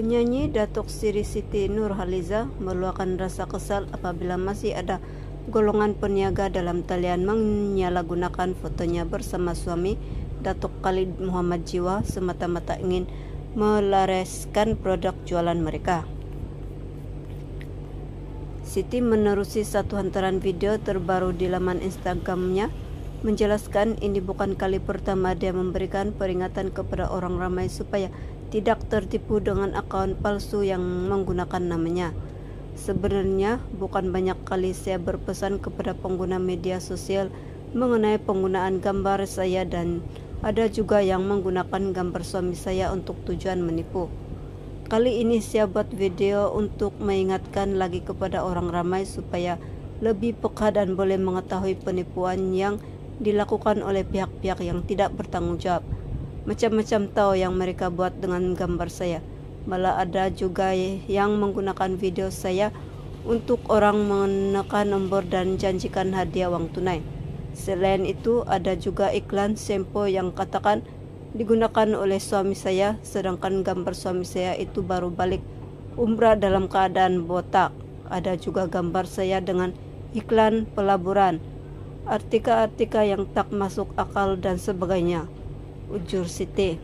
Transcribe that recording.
Datuk Siri Siti Nurhaliza meluahkan rasa kesal apabila masih ada golongan peniaga dalam talian menyalahgunakan fotonya bersama suami Datuk Khalid Muhammad Jiwa semata-mata ingin melareskan produk jualan mereka. Siti menerusi satu hantaran video terbaru di laman Instagramnya menjelaskan ini bukan kali pertama dia memberikan peringatan kepada orang ramai supaya tidak tertipu dengan akun palsu yang menggunakan namanya. Sebenarnya bukan banyak kali saya berpesan kepada pengguna media sosial mengenai penggunaan gambar saya dan ada juga yang menggunakan gambar suami saya untuk tujuan menipu. Kali ini saya buat video untuk mengingatkan lagi kepada orang ramai supaya lebih peka dan boleh mengetahui penipuan yang dilakukan oleh pihak-pihak yang tidak bertanggung jawab. Macam-macam tahu yang mereka buat dengan gambar saya. Malah ada juga yang menggunakan video saya untuk orang menekan nombor dan janjikan hadiah uang tunai. Selain itu, ada juga iklan sempo yang katakan digunakan oleh suami saya sedangkan gambar suami saya itu baru balik umrah dalam keadaan botak. Ada juga gambar saya dengan iklan pelaburan, artika-artika yang tak masuk akal dan sebagainya. Ujur Siti.